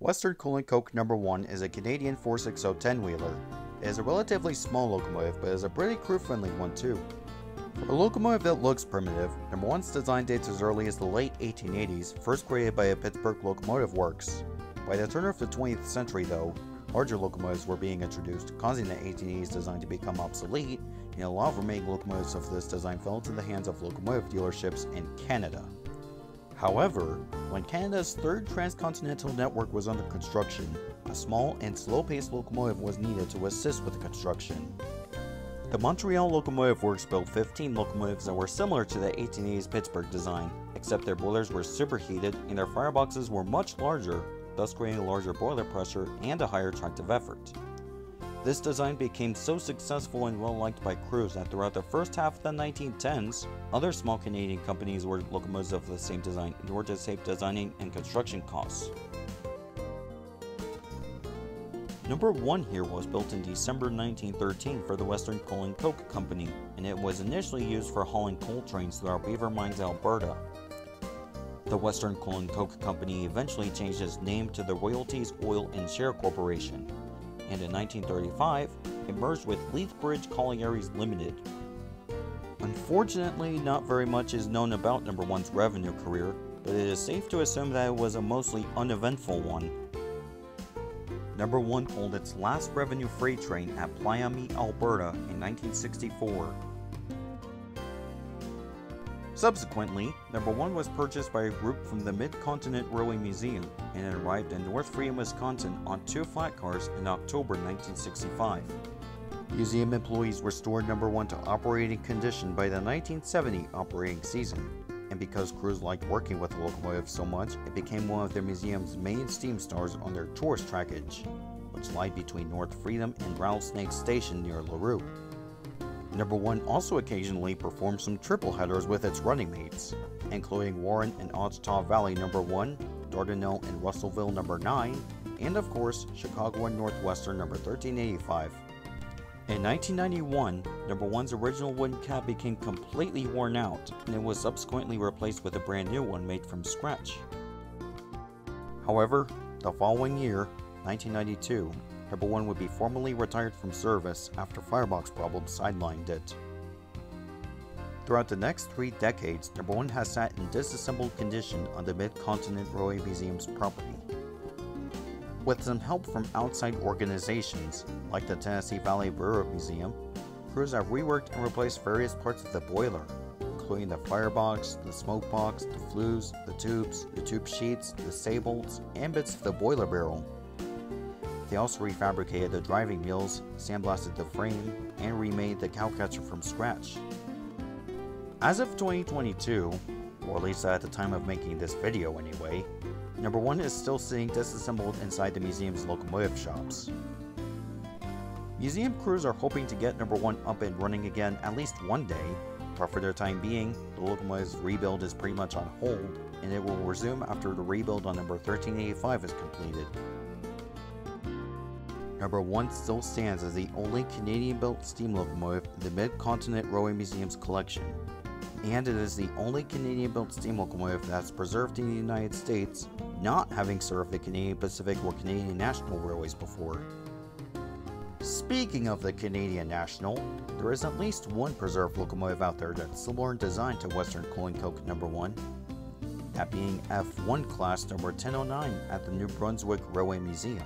Western Coal and Coke No. 1 is a Canadian 460 10-wheeler. It is a relatively small locomotive, but is a pretty crew-friendly one too. For a locomotive that looks primitive, No. 1's design dates as early as the late 1880s, first created by a Pittsburgh Locomotive Works. By the turn of the 20th century though, larger locomotives were being introduced, causing the 1880s design to become obsolete, and a lot of remaining locomotives of this design fell into the hands of locomotive dealerships in Canada. However, when Canada's third transcontinental network was under construction, a small and slow-paced locomotive was needed to assist with the construction. The Montreal Locomotive Works built 15 locomotives that were similar to the 1880s Pittsburgh design, except their boilers were superheated and their fireboxes were much larger, thus creating a larger boiler pressure and a higher tractive effort. This design became so successful and well liked by crews that throughout the first half of the 1910s, other small Canadian companies were locomotives of the same design in order to save designing and construction costs. Number 1 here was built in December 1913 for the Western Coal and Coke Company, and it was initially used for hauling coal trains throughout Beaver Mines, Alberta. The Western Coal and Coke Company eventually changed its name to the Royalties Oil and Share Corporation, and in 1935, it merged with Lethbridge Collieries Limited. Unfortunately, not very much is known about Number 1's revenue career, but it is safe to assume that it was a mostly uneventful one. Number 1 pulled its last revenue freight train at Miami, Alberta in 1964. Subsequently, Number 1 was purchased by a group from the Mid-Continent Railway Museum and it arrived in North Freedom, Wisconsin on two flat cars in October 1965. Museum employees restored Number 1 to operating condition by the 1970 operating season, and because crews liked working with the locomotive so much, it became one of the museum's main steam stars on their tourist trackage, which lied between North Freedom and Rattlesnake Station near Larue. Number 1 also occasionally performed some triple headers with its running mates, including Warren and Ouachita Valley Number 1, Dardanelle and Russellville Number 9, and of course, Chicago and Northwestern Number 1385. In 1991, Number 1's original wooden cab became completely worn out, and it was subsequently replaced with a brand new one made from scratch. However, the following year, 1992, Number 1 would be formally retired from service after firebox problems sidelined it. Throughout the next three decades, Number 1 has sat in disassembled condition on the Mid-Continent Railway Museum's property. With some help from outside organizations, like the Tennessee Valley Railroad Museum, crews have reworked and replaced various parts of the boiler, including the firebox, the smoke box, the flues, the tubes, the tube sheets, the staybolts, and bits of the boiler barrel. They also refabricated the driving wheels, sandblasted the frame, and remade the cowcatcher from scratch. As of 2022, or at least at the time of making this video anyway, number 1 is still sitting disassembled inside the museum's locomotive shops. Museum crews are hoping to get number 1 up and running again at least one day, but for the time being, the locomotive's rebuild is pretty much on hold, and it will resume after the rebuild on number 1385 is completed. Number 1 still stands as the only Canadian-built steam locomotive in the Mid-Continent Railway Museum's collection, and it is the only Canadian-built steam locomotive that's preserved in the United States, not having served the Canadian Pacific or Canadian National Railways before. Speaking of the Canadian National, there is at least one preserved locomotive out there that's similar in design to Western Coal and Coke number 1, that being F1 class number 1009 at the New Brunswick Railway Museum.